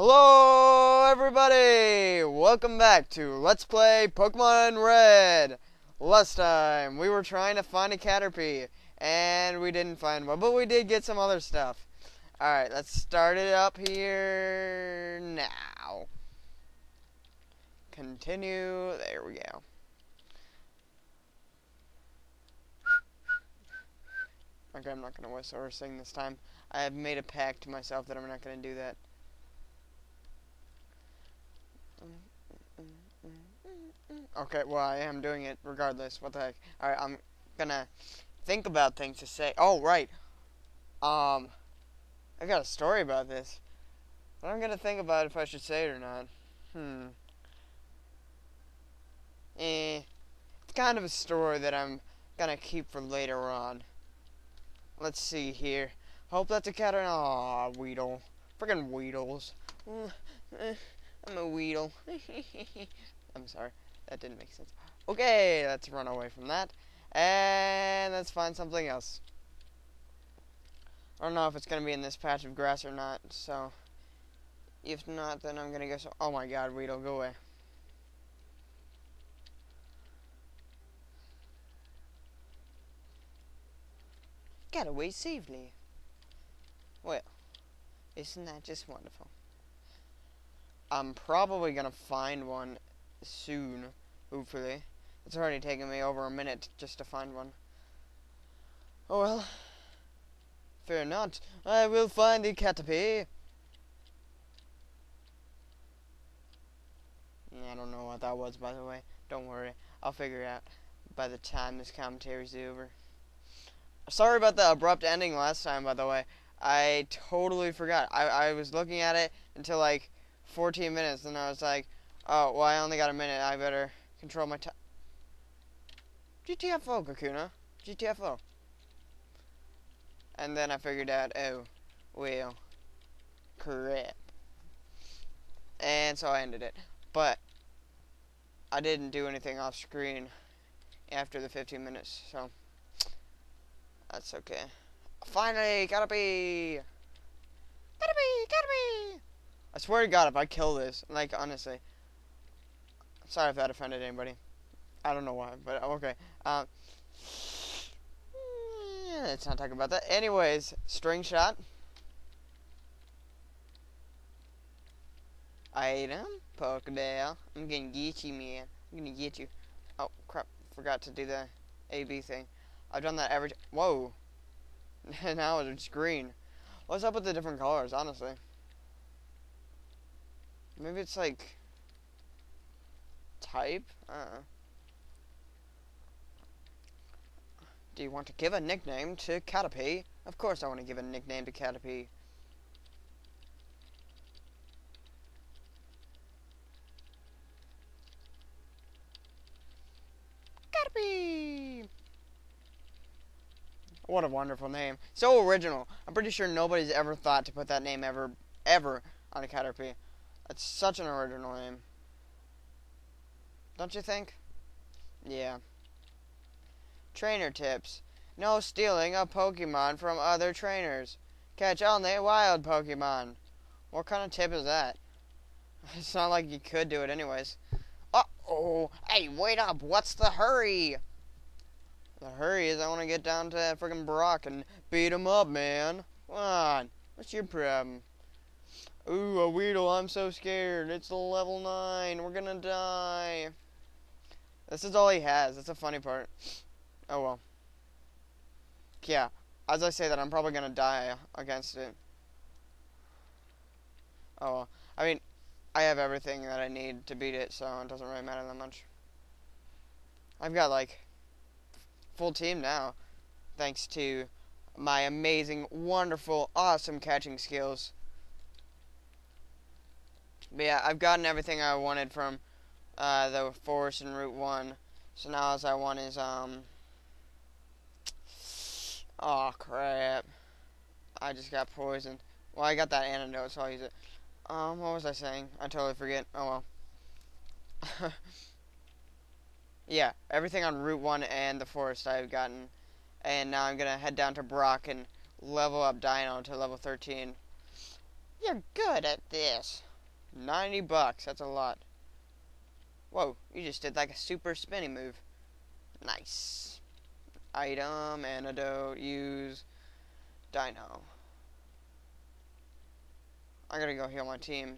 Hello, everybody! Welcome back to Let's Play Pokemon Red. Last time, we were trying to find a Caterpie, and we didn't find one, but we did get some other stuff. Alright, let's start it up here now. Continue. There we go. Okay, I'm not going to whistle or sing this time. I have made a pact to myself that I'm not going to do that. Okay, well, I am doing it regardless. What the heck? Alright, I'm gonna think about things to say. Oh, right. Um, I got a story about this. But I'm gonna think about if I should say it or not. Hmm. Eh. It's kind of a story that I'm gonna keep for later on. Let's see here. Hope that's a cat or Aw, Weedle. Friggin' Weedles. Mm, eh, I'm a Weedle. I'm sorry. That didn't make sense. Okay, let's run away from that. And let's find something else. I don't know if it's going to be in this patch of grass or not, so... If not, then I'm going to go so... Oh my god, Weedle, go away. Got away safely. Well, isn't that just wonderful? I'm probably going to find one soon, hopefully. It's already taken me over a minute just to find one. Oh well. Fear not, I will find the Caterpie. I don't know what that was, by the way. Don't worry, I'll figure it out by the time this commentary's over. Sorry about the abrupt ending last time, by the way. I totally forgot. I, I was looking at it until like 14 minutes, and I was like, oh, well, I only got a minute. I better control my time. GTFO, Kakuna. GTFO. And then I figured out, oh, well, crap. And so I ended it. But I didn't do anything off screen after the 15 minutes, so that's okay. Finally, gotta be. Gotta be, gotta be. I swear to God, if I kill this, like, honestly. Sorry if that offended anybody. I don't know why, but okay. Um, let's not talk about that. Anyways, string shot. Item, Poke Ball. I'm gonna get you, man. I'm gonna get you. Oh, crap. Forgot to do the AB thing. I've done that every... Whoa. now it's green. What's up with the different colors, honestly? Maybe it's like type. Uh, do you want to give a nickname to Caterpie? Of course I want to give a nickname to Caterpie. Caterpie! What a wonderful name. So original. I'm pretty sure nobody's ever thought to put that name ever, ever on a Caterpie. That's such an original name. Don't you think? Yeah. Trainer tips. No stealing a Pokemon from other trainers. Catch only wild Pokemon. What kind of tip is that? It's not like you could do it anyways. Uh-oh. Hey, wait up. What's the hurry? The hurry is I want to get down to that freaking Brock and beat him up, man. Come on. What's your problem? Ooh, a Weedle, I'm so scared. It's level 9. We're gonna die. This is all he has. That's the funny part. Oh, well. Yeah, as I say that, I'm probably gonna die against it. Oh, well. I mean, I have everything that I need to beat it, so it doesn't really matter that much. I've got, like, full team now, thanks to my amazing, wonderful, awesome catching skills. But yeah, I've gotten everything I wanted from uh, the forest and Route 1. So now all I want is, um... Oh, crap. I just got poisoned. Well, I got that antidote, so I'll use it. Um, what was I saying? I totally forget. Oh, well. yeah, everything on Route 1 and the forest I've gotten. And now I'm to head down to Brock and level up Dino to level 13. You're good at this. 90 bucks. That's a lot. Whoa, you just did like a super spinny move. Nice. Item, antidote, use, dino. I gotta go heal my team.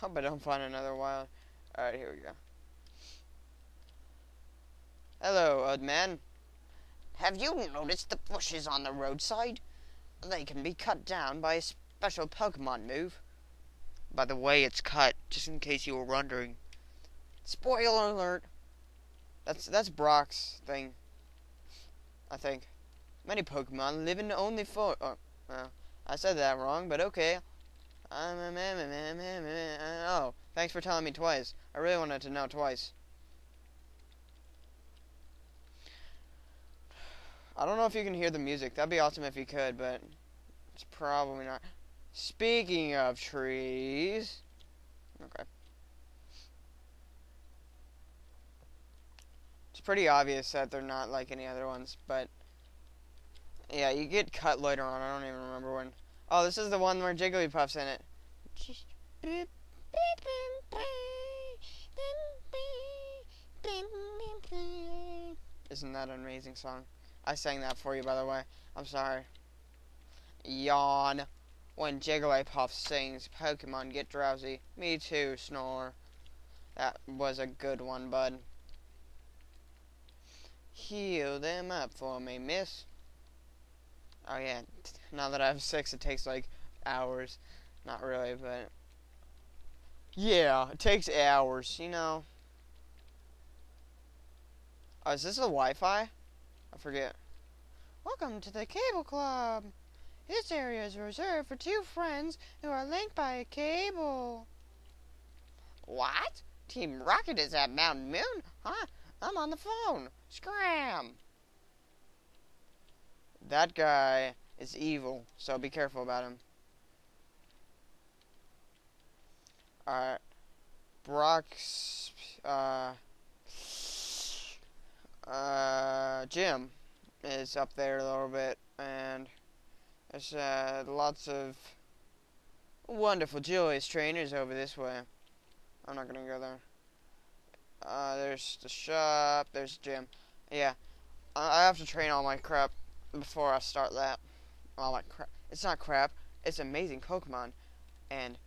Hope I don't find another wild. Alright, here we go. Hello, old man. Have you noticed the bushes on the roadside? They can be cut down by a special Pokemon move. By the way it's cut, just in case you were wondering. Spoiler alert. That's that's Brock's thing. I think. Many Pokemon live in only four. Oh, well, I said that wrong, but okay. Um, um, um, uh, oh, thanks for telling me twice. I really wanted to know twice. I don't know if you can hear the music. That'd be awesome if you could, but it's probably not. Speaking of trees. Okay. It's pretty obvious that they're not like any other ones, but yeah, you get cut later on. I don't even remember when. Oh, this is the one where Jigglypuff's in it. Isn't that an amazing song? I sang that for you, by the way. I'm sorry. Yawn. When Jigglypuff sings, Pokemon get drowsy. Me too, Snore. That was a good one, bud. Heal them up for me, miss. Oh, yeah. Now that I have six, it takes like hours. Not really, but. Yeah, it takes hours, you know. Oh, is this a Wi Fi? I forget. Welcome to the Cable Club. This area is reserved for two friends who are linked by a cable. What? Team Rocket is at Mountain Moon? Huh? I'm on the phone. Scram! That guy is evil, so be careful about him. Alright. Brock's, uh, uh, gym is up there a little bit, and there's uh, lots of wonderful, joyous trainers over this way. I'm not gonna go there. Uh, there's the shop, there's the gym. Yeah, I have to train all my crap before I start that. All my crap. It's not crap, it's amazing Pokemon. And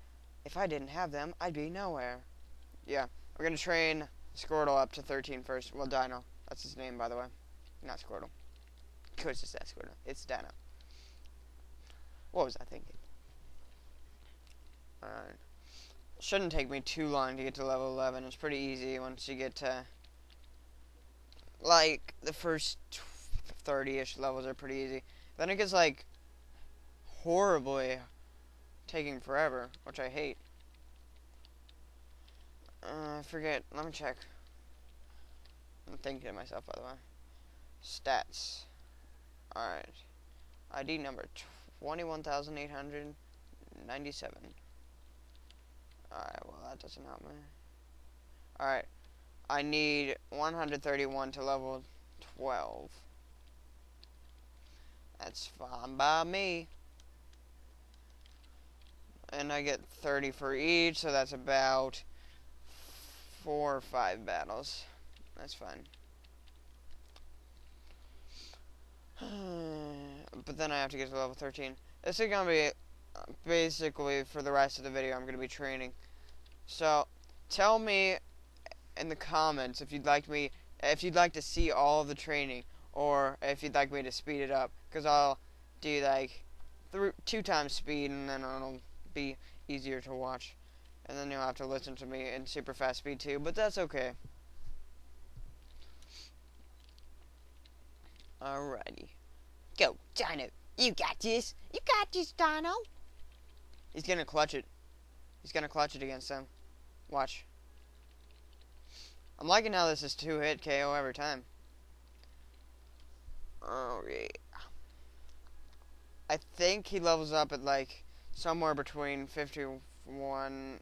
if I didn't have them, I'd be nowhere. Yeah, we're gonna train Squirtle up to 13 first. Well, Dino. That's his name, by the way. Not Squirtle. Of course it's that Squirtle. It's Dino. What was I thinking? Alright. Shouldn't take me too long to get to level 11. It's pretty easy once you get to... Like, the first 30-ish levels are pretty easy. Then it gets, like, horribly taking forever, which I hate. Uh, I forget. Let me check. I'm thinking to myself, by the way. Stats. Alright. ID number 21,897. Alright, well, that doesn't help me. Alright. I need 131 to level 12. That's fine by me. And I get 30 for each, so that's about four or five battles. That's fine. But then I have to get to level 13. This is going to be uh, basically for the rest of the video I'm going to be training. So, tell me in the comments if you'd like me, if you'd like to see all the training, or if you'd like me to speed it up, because I'll do like two times speed, and then it'll be easier to watch. And then you'll have to listen to me in super fast speed too, but that's okay. Alrighty. Go, Dino. You got this. You got this, Dino. He's gonna clutch it. He's gonna clutch it against them. Watch. I'm liking how this is two hit KO every time. Oh, Alright. I think he levels up at like somewhere between 51,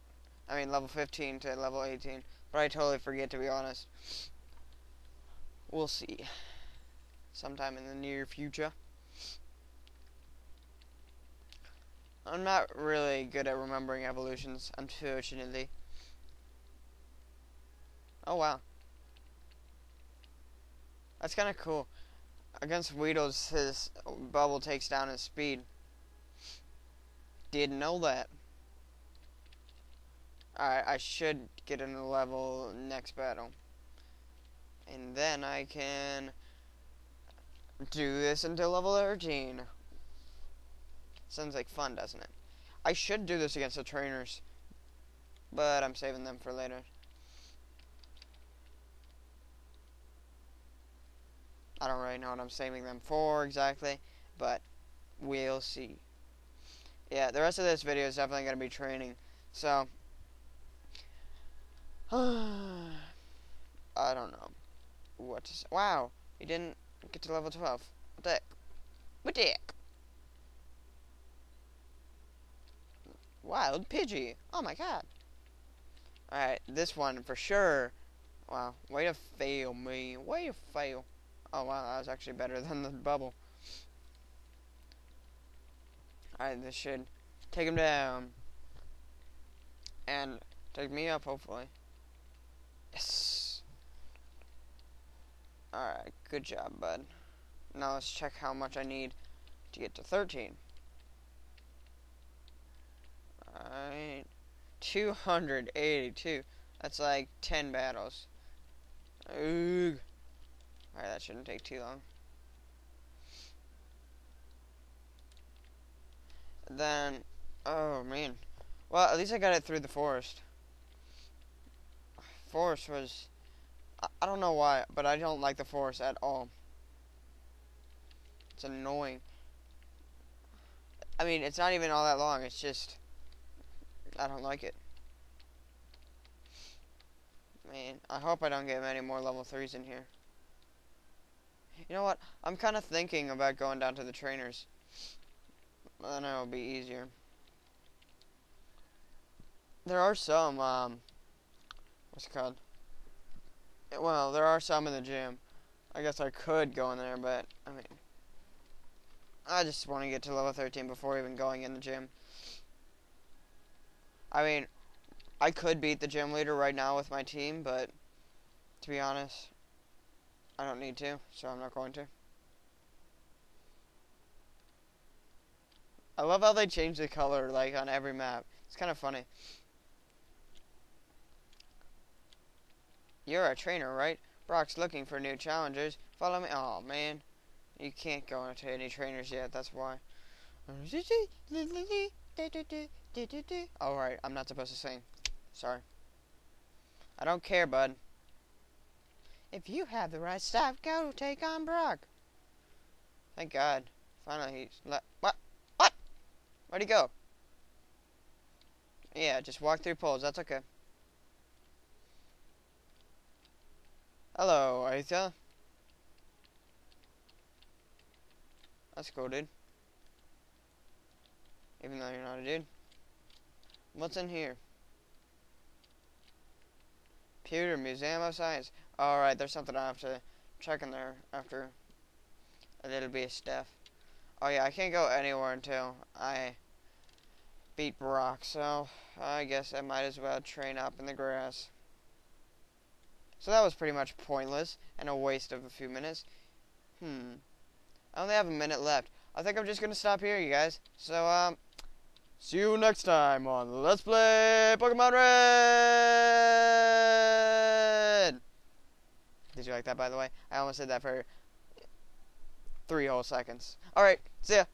I mean level 15 to level 18. But I totally forget to be honest. We'll see. Sometime in the near future. I'm not really good at remembering evolutions, unfortunately. Oh wow. That's kind of cool. Against Weedles, his bubble takes down his speed. Didn't know that. Alright, I should get in a level next battle. And then I can do this until level 13. Sounds like fun, doesn't it? I should do this against the trainers. But I'm saving them for later. I don't really know what I'm saving them for exactly, but we'll see. Yeah, the rest of this video is definitely going to be training. So, I don't know what say. Wow, he didn't get to level 12. What the? What the heck? Wild Pidgey. Oh my god. Alright, this one for sure. Wow, way to fail me. Way to fail. Oh wow, that was actually better than the bubble. Alright, this should take him down. And take me up, hopefully. Yes. Alright, good job, bud. Now let's check how much I need to get to 13. Alright. 282. That's like 10 battles. Oog. Alright, that shouldn't take too long. Then, oh man. Well, at least I got it through the forest. Forest was, I, I don't know why, but I don't like the forest at all. It's annoying. I mean, it's not even all that long. It's just, I don't like it. Man, I hope I don't get many more level 3s in here. You know what? I'm kind of thinking about going down to the trainers. Then it'll be easier. There are some, um, what's it called? Well, there are some in the gym. I guess I could go in there, but, I mean, I just want to get to level 13 before even going in the gym. I mean, I could beat the gym leader right now with my team, but to be honest, I don't need to, so I'm not going to. I love how they change the color, like, on every map. It's kind of funny. You're a trainer, right? Brock's looking for new challengers. Follow me. Oh, man. You can't go into any trainers yet, that's why. Alright, I'm not supposed to sing. Sorry. I don't care, bud. If you have the right stuff, go take on Brock. Thank God. Finally, he's let. What? What? Where'd he go? Yeah, just walk through poles. That's okay. Hello, Aetha. That's cool, dude. Even though you're not a dude. What's in here? Pewter Museum of Science. Alright, there's something I have to check in there after a little bit of stuff. Oh yeah, I can't go anywhere until I beat Brock, so I guess I might as well train up in the grass. So that was pretty much pointless and a waste of a few minutes. Hmm. I only have a minute left. I think I'm just going to stop here, you guys. So, um, see you next time on Let's Play Pokemon Red! Did you like that, by the way? I almost said that for three whole seconds. Alright, see ya.